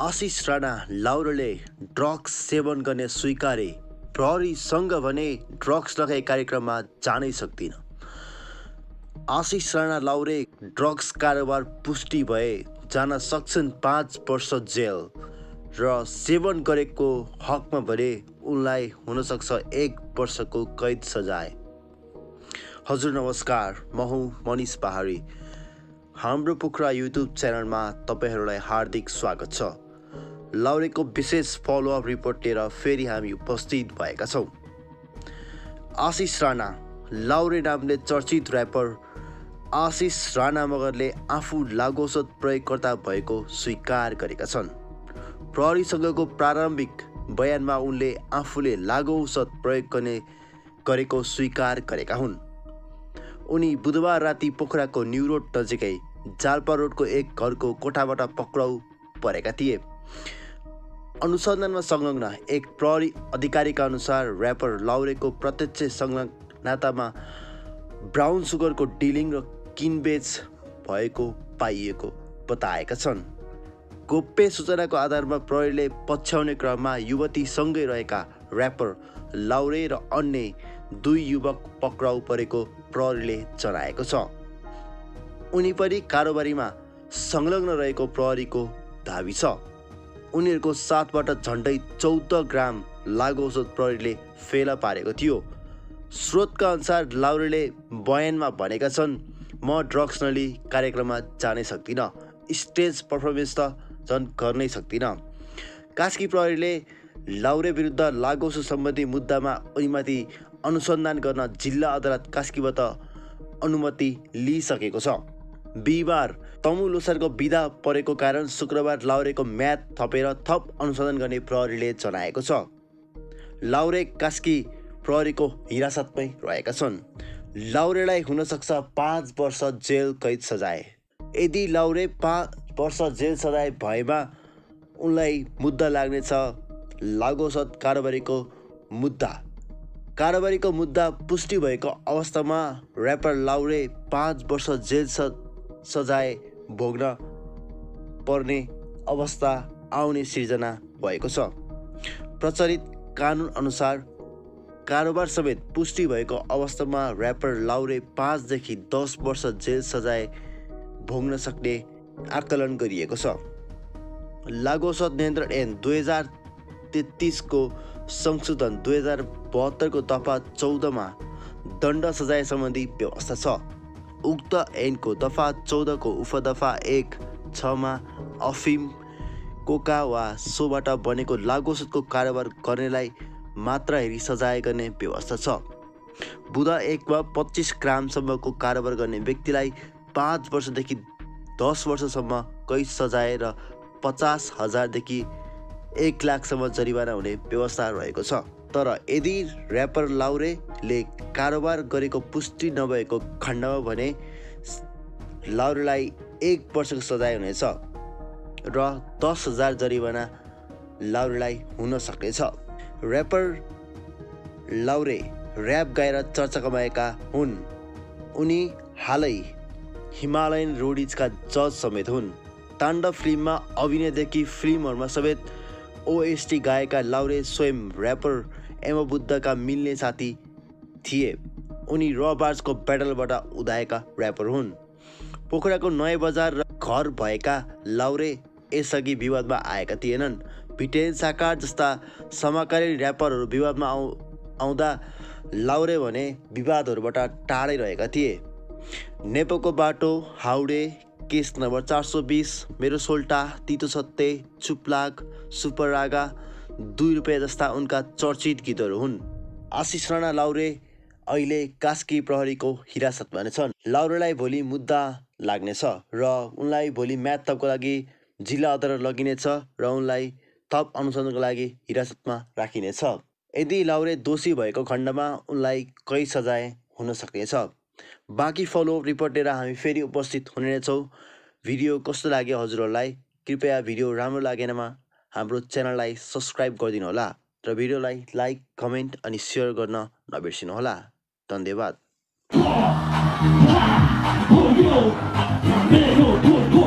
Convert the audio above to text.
आशिष Rana लाउरेले drugs सेवन गर्ने स्वीकारे प्रहरीसँग भने drugs लगाए कार्यक्रममा जानै सक्दिन। आशिष राणा लाउरे ड्रग्स कारोबार पुष्टि भए जान सक्छन् पाँच वर्ष जेल र सेवन गरेको हकमा भने उनलाई हुनसक्छ एक वर्षको कैद सजाय हजुर नमस्कार। म हुँ मनिष पहाडी। हाम्रो पोखरा युट्युब च्यानलमा तपाईँहरूलाई हार्दिक स्वागत छ। लाउरेको विशेष फलोअप रिपोर्ट लिएर फेरि हामी उपस्थित भएका छौँ। आशिष राणा लाउरे नामले चर्चित ऱ्यापर आशिष राणा मगरले आफू लागौसत प्रयोगकर्ता भएको स्वीकार गरेका छन्। प्रहरीसँगको प्रारम्भिक बयानमा उनले आफूले लागौसत प्रयोग गर्ने गरेको स्वीकार गरेका हुन्। उनी बुधबार राति पोखराको न्यु रोड नजिकै जाल्पा रोडको एक घरको कोठाबाट पक्राउ परेका थिए। अनुसन्धानमा संलग्न एक प्रहरी अधिकारीका अनुसार ऱ्यापर लाउरेको प्रत्यक्ष संलग्नतामा ब्राउन सुगरको डिलिङ र किनबेच भएको पाइएको बताएका छन्। गोप्य सूचनाको आधारमा प्रहरीले पछ्याउने क्रममा युवतीसँगै रहेका ऱ्यापर लाउरे र अन्य दुई युवक पक्राउ परेको प्रहरीले जनाएको छ। उनी पनि कारोबारीमा संलग्न रहेको प्रहरीको दावी छ। उनीहरूको साथबाट झन्डै चौध ग्राम लागु औषध प्रहरीले फेला पारेको थियो। स्रोतका अनुसार लाउरेले बयानमा भनेका छन् म ड्रग्स नलिई कार्यक्रममा जानै सक्दिनँ। स्टेज पर्फर्मेन्स त झन् गर्नै सक्दिनँ। कास्की प्रहरीले लाउरे विरुद्ध लागोसो सम्बन्धी मुद्दामा उनीमाथि अनुसन्धान गर्न जिल्ला अदालत कास्कीबाट अनुमति लिइसकेको छ। बिहिबार। तमु लोसारको विधा परेको कारण शुक्रबार लाउरेको म्याद थपेर थप अनुसन्धान गर्ने प्रहरीले जनाएको छ। लाउरे कास्की प्रहरीको हिरासतमै रहेका छन्। लाउरेलाई हुनसक्छ पाँच वर्ष जेल कैद सजाय। यदि लाउरे पाँच वर्ष जेल सजाय भएमा उनलाई मुद्दा लाग्नेछ लागोसत कारोबारीको मुद्दा। कारोबारीको मुद्दा पुष्टि भएको अवस्थामा ऱ्यापर लाउरे पाँच वर्ष जेल सजाय भोग्न पर्ने अवस्था आउने सिर्जना भएको छ। प्रचलित कानुन अनुसार कारोबार समेत पुष्टि भएको अवस्थामा ऱ्यापर लाउरे पाँचदेखि दस वर्ष जेल सजाय भोग्न सक्ने आकलन गरिएको छ। लागोसत नियन्त्रण ऐन दुई हजार तेत्तिसको संशोधन दुई हजार बहत्तरको दफा चौधमा दण्ड सजाय सम्बन्धी व्यवस्था छ। उक्त ऐनको दफा चौधको उपदफा एक छमा अफिम कोका वा सोबाट बनेको लागोसतको कारोबार गर्नेलाई मात्र हेरी सजाय गर्ने व्यवस्था छ। बुध एकमा पच्चिस ग्रामसम्मको कारोबार गर्ने व्यक्तिलाई पाँच वर्षदेखि दस वर्षसम्म कैद सजाय र पचास हजारदेखि एक लाखसम्म जरिवाना हुने व्यवस्था रहेको छ। तर यदि ऱ्यापर लाउरेले कारोबार गरेको पुष्टि नभएको खण्डमा भने लाउरेलाई एक वर्षको सजाय हुनेछ र दस हजार जरिवाना लाउरेलाई हुन सक्नेछ। ऱ्यापर लाउरे ऱ्याप गाएर चर्चा कमाएका हुन्। उनी हालै हिमालयन रोडिजका जज समेत हुन्। ताण्डव फिल्ममा अभिनयदेखि फिल्महरूमा समेत ओएसटी गाएका लाउरे स्वयं ऱ्यापर बुद्धका मिल्ने साथी थिए। उनी रबार्सको ब्याटलबाट उदाएका ऱ्यापर हुन्। पोखराको नयाँ बजार र घर भएका लाउरे यसअघि विवादमा आएका थिएनन्। भिटेन साकार जस्ता समकालीन ऱ्यापरहरू विवादमा आउ आउँदा लाउरे भने विवादहरूबाट टाढै रहेका थिए। नेपोको बाटो हाउडे केस नम्बर चार सौ बिस मेरो सोल्टा तितो सत्ते चुप्लाग सुपर रागा दुई रुपियाँ जस्ता उनका चर्चित गीतहरू हुन्। आशिष राणा लाउरे अहिले कास्की प्रहरीको हिरासतमा नै छन्। लाउरेलाई भोलि मुद्दा लाग्नेछ र उनलाई भोलि म्याथ थपको लागि जिल्ला अदालत लगिनेछ र उनलाई थप अनुसन्धानको लागि हिरासतमा राखिनेछ। यदि लाउरे दोषी भएको खण्डमा उनलाई कैद सजाय हुन सक्नेछ? बाँकी फलोअप रिपोर्ट लिएर हामी फेरि उपस्थित हुने नै छौँ भिडियो कस्तो लाग्यो हजुरहरूलाई? कृपया भिडियो राम्रो लागेनमा हाम्रो च्यानललाई सब्सक्राइब गरिदिनु होला र भिडियोलाई लाइक कमेन्ट अनि सेयर गर्न नबिर्सिनुहोला। धन्यवाद।